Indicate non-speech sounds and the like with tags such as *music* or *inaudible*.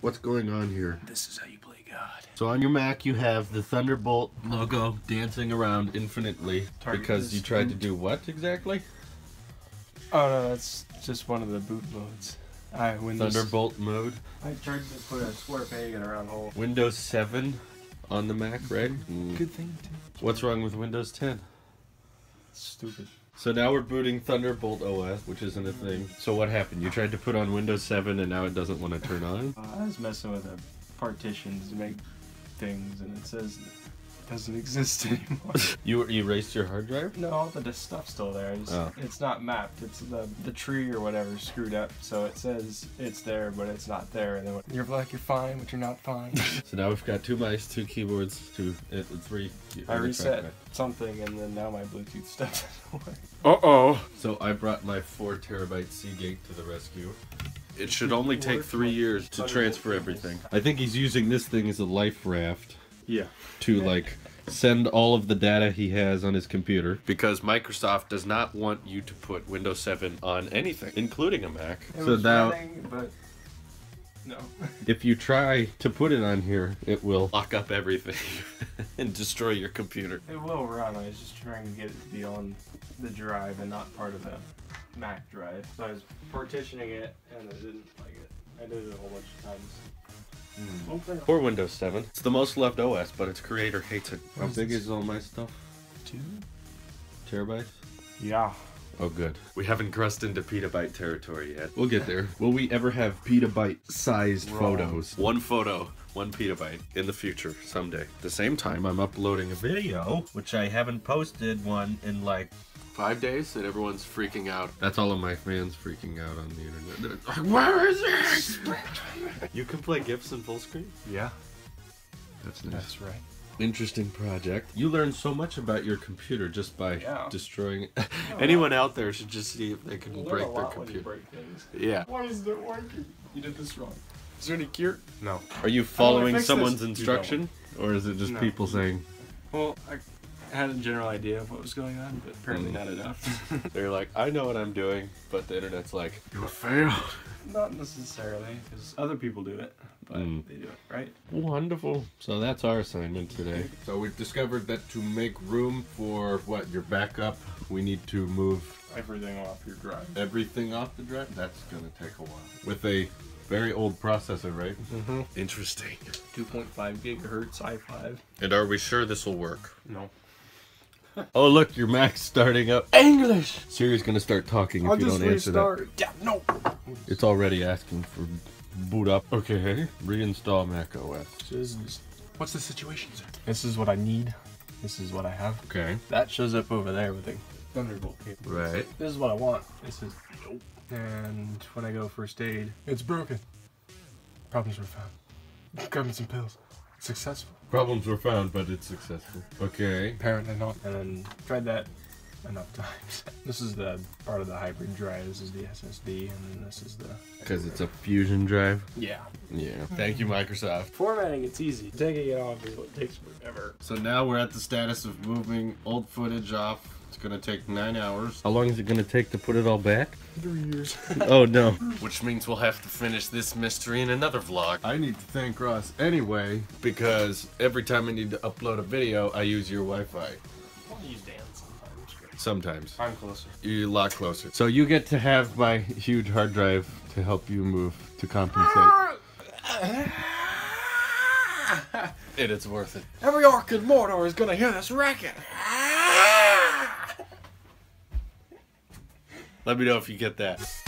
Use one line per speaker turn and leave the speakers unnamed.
What's going on here?
This is how you play God.
So on your Mac, you have the Thunderbolt logo dancing around infinitely
Target
because you tried to do what exactly?
Oh no, that's just one of the boot modes. I Windows.
Thunderbolt mode.
I tried to put a square peg in a round hole.
Windows 7 on the Mac, right? Mm.
Good thing too.
What's wrong with Windows 10?
Stupid.
So now we're booting Thunderbolt OS, which isn't a thing. So what happened? You tried to put on Windows 7 and now it doesn't want to turn on?
Uh, I was messing with the partitions to make things, and it says doesn't *laughs* exist anymore. *laughs*
You erased your hard drive?
no, all the stuff's still there. It's,
Oh.
it's not mapped. It's the the tree or whatever screwed up. So it says it's there, but it's not there. And then you're like you're fine, but you're not fine. *laughs*
So now we've got two mice, two keyboards, two, uh, three.
I reset something, and then now my Bluetooth stuff doesn't work.
Uh oh. So I brought my four terabyte Seagate to the rescue. It should only take three years to transfer everything. I think he's using this thing as a life raft
Yeah.
to like send all of the data he has on his computer because Microsoft does not want you to put Windows 7 on anything, including a Mac.
It
so
was
now
running, but no. *laughs*
if you try to put it on here, it will lock up everything *laughs* and destroy your computer.
It will run. I was just trying to get it to be on the drive and not part of the Mac drive. So I was partitioning it, and I didn't like it. I did it a whole bunch of times. Open
Or Windows 7. It's the most loved OS, but its creator hates it. How big
this?
is all my stuff?
two.
Terabytes?
Yeah.
Oh, good. We haven't crossed into petabyte territory yet. We'll get there. Will we ever have petabyte sized photos? One photo, one petabyte in the future, someday. At the same time, I'm uploading a video, which I haven't posted one in like five days, and everyone's freaking out. That's all of my fans freaking out on the internet. They're like, Where is it? You can play GIFs in full screen?
Yeah.
That's nice.
That's right.
Interesting project. You learn so much about your computer just by
Yeah.
destroying. It. *laughs* Anyone out there should just see if they can
You
break their
lot when you
computer.
break things.
Yeah.
Why isn't it working? You did this wrong. Is there any cure? No.
Are you following someone's
this?
instruction, or is it just
No.
people saying
Well, I had a general idea of what was going on, but apparently
Mm.
not enough. *laughs*
they're like, I know what I'm doing, but the internet's like, you failed.
Not necessarily, because other people do it, but
Mm.
they do it right.
Wonderful. So that's our assignment today. So we've discovered that to make room for what your backup, we need to move
Everything off your drive.
everything off the drive. That's gonna take a while with a very old processor, right?
Mm-hmm.
Interesting.
2.5 gigahertz i5.
And are we sure this will work?
No. *laughs*
Oh, look, your Mac's starting up.
English!
Siri's gonna start talking if
I'll
you don't answer that.
restart. Yeah, no!
It's already asking for boot up. Okay. Reinstall Mac OS.
What's the situation, sir? This is what I need. This is what I have.
Okay.
That shows up over there with the Thunderbolt cable.
Right.
This is what I want. This is nope. And when I go first aid, it's broken. Problems were found. *laughs* Got me some pills. Successful.
Problems were found, but it's successful. Okay.
Apparently not. And then tried that enough *laughs* times. This is the part of the hybrid drive. This is the SSD, and then this is the
Because it's a fusion drive.
yeah.
Yeah. Thank you, Microsoft.
Formatting it's easy. Taking it off is what takes forever.
So now we're at the status of moving old footage off. It's gonna take nine hours. How long is it gonna take to put it all back?
Three years. *laughs*
oh no. Which means we'll have to finish this mystery in another vlog. I need to thank Ross anyway because every time I need to upload a video, I use your Wi-Fi.
I'll use Dan sometimes.
Sometimes.
I'm closer.
You're a lot closer. So you get to have my huge hard drive to help you move to compensate. and it's worth it.
Every orc in Mordor is gonna hear this racket.
Let me know if you get that.